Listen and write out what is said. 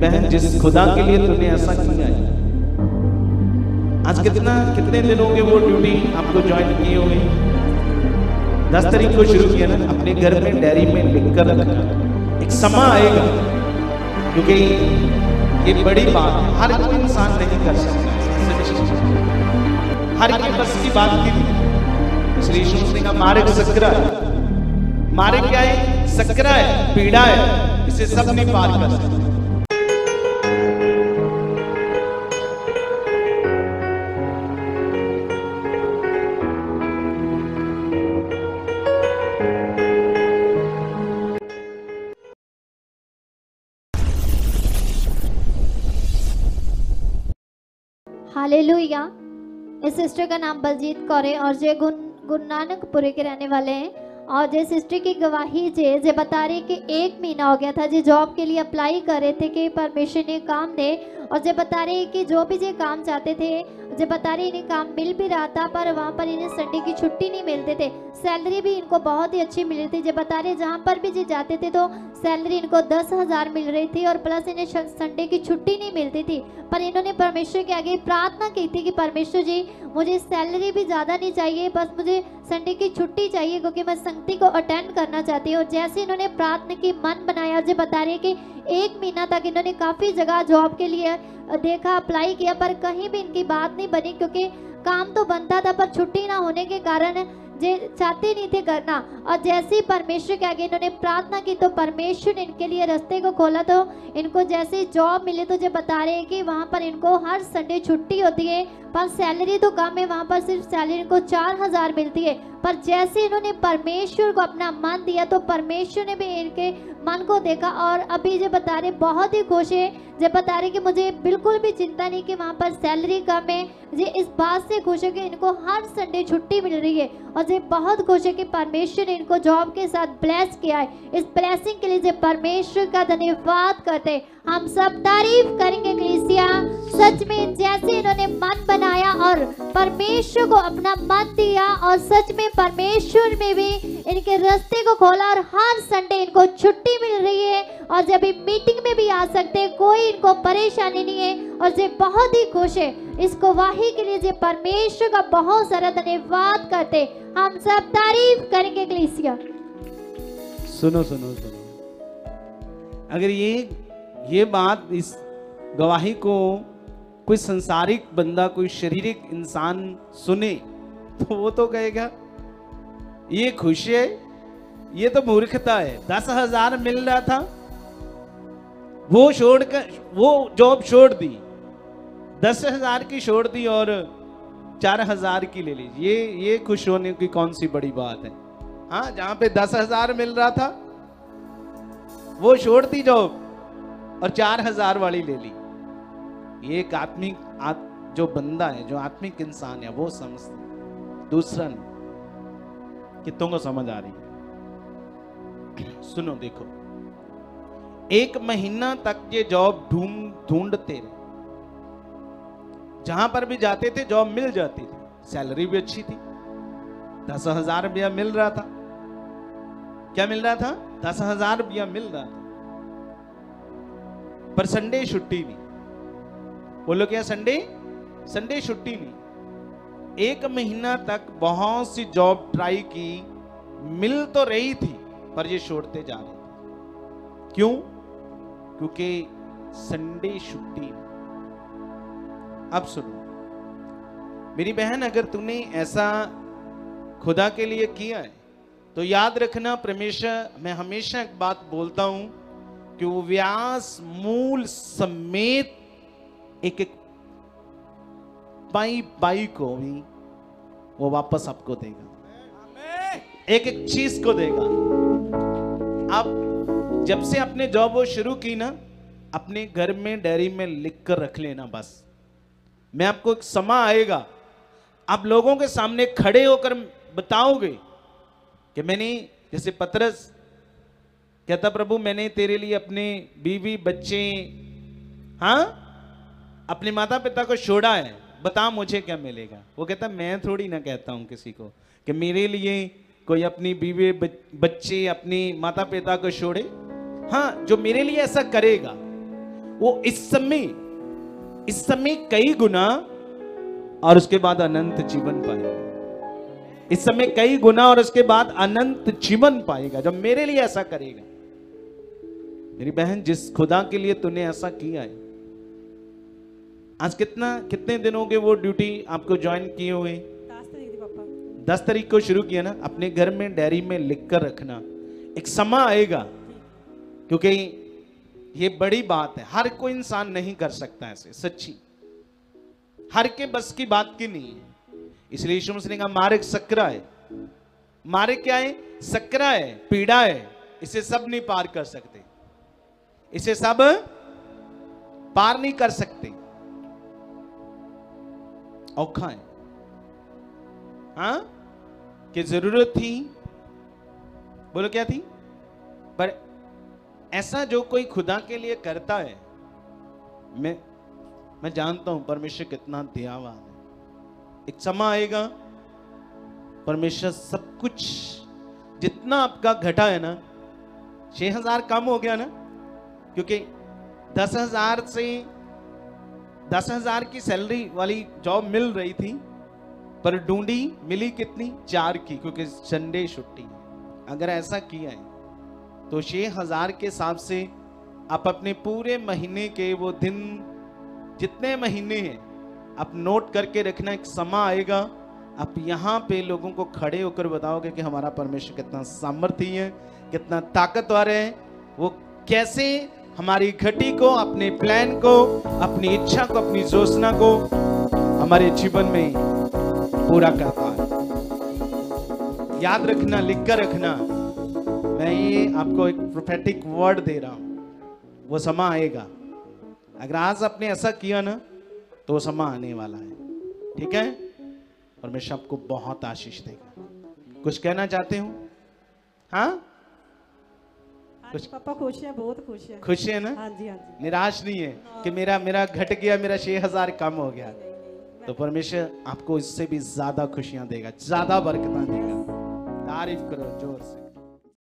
बहन जिस खुदा के लिए तूने ऐसा किया है। आज कितना, कितने दिन हो गए वो ड्यूटी आपको ज्वाइन किए हुए दस तारीख को शुरू किया ना, अपने घर में डायरी में लिख कर रखना। एक समा आएगा, क्योंकि ये बड़ी बात हर कोई इंसान नहीं कर सकता। हर के बस की बात की। इसलिए यीशु मसीह ने कहा, मारे सकरा मारे क्या है? सकरा है, पीड़ा है। इसे सब नहीं पार कर सकते हालेलुया। इस सिस्टर का नाम बलजीत कौर है और जे गुन गुरु नानकपुरे के रहने वाले हैं। और जे सिस्टर की गवाही जे जे बता रही कि एक महीना हो गया था, जे जॉब के लिए अप्लाई कर रहे थे कि परमेश्वर ने काम दे। और जब बता रही कि जो भी जे काम चाहते थे, जब बता रही इन्हें काम मिल भी रहा था, पर वहाँ पर इन्हें संडे की छुट्टी नहीं मिलते थे। सैलरी भी इनको बहुत ही अच्छी मिल रही थी। जब बता रहे जहाँ पर भी जे जाते थे तो सैलरी इनको दस हज़ार मिल रही थी और प्लस इन्हें संडे की छुट्टी नहीं मिलती थी। पर इन्होंने परमेश्वर के आगे प्रार्थना की थी कि परमेश्वर जी, मुझे सैलरी भी ज़्यादा नहीं चाहिए, बस मुझे संडे की छुट्टी चाहिए, क्योंकि मैं संगति को अटेंड करना चाहती हूँ। जैसे इन्होंने प्रार्थना की, मन बनाया, और जो बता रही है कि एक महीना तक इन्होंने काफ़ी जगह जॉब के लिए देखा अप्लाई किया, पर कहीं भी इनकी बात नहीं बनी, क्योंकि काम तो बनता था, पर छुट्टी ना होने के कारण जे, चाहते नहीं थे करना। और जैसे ही परमेश्वर के आगे इन्होंने प्रार्थना की तो परमेश्वर ने इनके लिए रास्ते को खोला तो इनको जैसे जॉब मिले तो जो बता रहे हैं कि वहाँ पर इनको हर संडे छुट्टी होती है, पर सैलरी तो कम है, वहाँ पर सिर्फ़ सैलरी इनको चार हज़ार मिलती है। पर जैसे इन्होंने परमेश्वर को अपना मन दिया तो परमेश्वर ने भी इनके मन को देखा। और अभी जो बता रहे, बहुत ही खुश है। जब बता रहे कि मुझे बिल्कुल भी चिंता नहीं कि वहाँ पर सैलरी कम है। ये इस बात से खुश है कि इनको हर संडे छुट्टी मिल रही है। और ये बहुत खुश है कि परमेश्वर ने इनको जॉब के साथ ब्लेस किया है। इस ब्लेसिंग के लिए जे परमेश्वर का धन्यवाद करते हम सब तारीफ़ करेंगे सच में जैसे इन्होंने मन बनाया और परमेश्वर को अपना मन दिया और सच में परमेश्वर में भी इनके रास्ते को खोला और हर संडे इनको छुट्टी मिल रही है और जब ये मीटिंग में भी आ सकते हैं, कोई इनको परेशानी नहीं है और ये बहुत ही खुश है। इसको वाही के लिए परमेश्वर का बहुत सारा धन्यवाद करते हम सब तारीफ़ करेंगे सुनो सुनो सुनो। अगर ये ये बात इस गवाही को कोई संसारिक बंदा, कोई शारीरिक इंसान सुने तो वो तो कहेगा, ये खुशी है, ये तो मूर्खता है, दस हज़ार मिल रहा था, वो छोड़ कर, वो जॉब छोड़ दी, दस हज़ार की छोड़ दी और चार हज़ार की ले ली ये ये खुश होने की कौन सी बड़ी बात है? हाँ जहाँ पे दस हज़ार मिल रहा था, वो छोड़ दी जॉब और चार हज़ार वाली ले ली। एक आत्मिक आत, जो बंदा है जो आत्मिक इंसान है वो समझता। दूसरा नहीं। कितों को समझ आ रही है? सुनो देखो। एक महीना तक ये जॉब ढूंढ ढूंढते रहे। जहाँ पर भी जाते थे जॉब मिल जाती थी। सैलरी भी अच्छी थी। दस हज़ार रुपया मिल रहा था। क्या मिल रहा था? दस हज़ार रुपया मिल रहा था। पर संडे छुट्टी नहीं। बोलो क्या संडे संडे छुट्टी नहीं। एक महीना तक बहुत सी जॉब ट्राई की, मिल तो रही थी, पर ये छोड़ते जा रहे थे। क्यों? क्योंकि संडे छुट्टी अब सुनो। मेरी बहन, अगर तूने ऐसा खुदा के लिए किया है तो याद रखना परमेश्वर, मैं हमेशा एक बात बोलता हूँ कि वो व्यास मूल समेत एक एक पाई पाई को भी वो वापस आपको देगा। एक एक चीज़ को देगा। अब जब से आपने जॉब वो शुरू की ना, अपने घर में डायरी में लिख कर रख लेना बस। मैं आपको एक समा आएगा। आप लोगों के सामने खड़े होकर बताओगे कि मैंने, जैसे पतरस कहता, प्रभु, मैंने तेरे लिए अपने बीवी, बच्चे हाँ? अपने माता पिता को छोड़ा है, बता मुझे क्या मिलेगा? वो कहता, मैं थोड़ी ना कहता हूँ किसी को कि मेरे लिए कोई अपनी बीवी बच्चे अपनी माता पिता को छोड़े। हाँ जो मेरे लिए ऐसा करेगा, वो इस समय इस समय कई गुना और उसके बाद अनंत जीवन पाएगा। इस समय कई गुना और उसके बाद अनंत जीवन पाएगा, जब मेरे लिए ऐसा करेगा। मेरी बहन, जिस खुदा के लिए तूने ऐसा किया है आज कितना कितने दिन हो गए वो ड्यूटी आपको ज्वाइन किए हुए? दस तारीख को शुरू किया ना? अपने घर में डायरी में लिख कर रखना। एक समय आएगा। क्योंकि ये बड़ी बात है। हर कोई इंसान नहीं कर सकता ऐसे सच्ची। हर के बस की बात की नहीं है। इसलिए यीशु मसीह ने कहा मारे सकरा है। मारे क्या है? सकरा है पीड़ा है। इसे सब नहीं पार कर सकते। इसे सब पार नहीं कर सकते। औखा है हाँ? कि ज़रूरत थी? बोलो क्या थी? पर ऐसा जो कोई खुदा के लिए करता है, मैं मैं जानता हूँ परमेश्वर कितना दयावान है। एक समय आएगा, परमेश्वर सब कुछ, जितना आपका घटा है ना, छह हज़ार कम हो गया ना, क्योंकि दस हज़ार से दस हज़ार की सैलरी वाली जॉब मिल रही थी, पर ढूंढी मिली कितनी? चार की, क्योंकि संडे छुट्टी अगर ऐसा किया है तो छह हज़ार के हिसाब से आप अपने पूरे महीने के वो दिन, जितने महीने हैं, आप नोट करके रखना एक समय आएगा। आप यहाँ पे लोगों को खड़े होकर बताओगे कि हमारा परमेश्वर कितना सामर्थ्य है, कितना ताकतवर है, वो कैसे हमारी घटी को, अपने प्लान को, अपनी इच्छा को, अपनी योजना को हमारे जीवन में पूरा करता है याद रखना लिख कर रखना। मैं ये आपको एक प्रोफेटिक वर्ड दे रहा हूँ। वो समा आएगा। अगर आज आपने ऐसा किया ना तो वो समय आने वाला है। ठीक है? परमेश्वर आपको बहुत आशीष देगा। कुछ कहना चाहते हूँ? हाँ? पापा खुश है बहुत खुश है। खुश है ना? हाँ जी हाँ जी। निराश नहीं है कि मेरा मेरा घट गया मेरा छह हज़ार कम हो गया। नहीं नहीं तो परमेश्वर आपको इससे भी ज़्यादा खुशियाँ देगा ज़्यादा बरकत देगा। तारीफ़ करो ज़ोर से।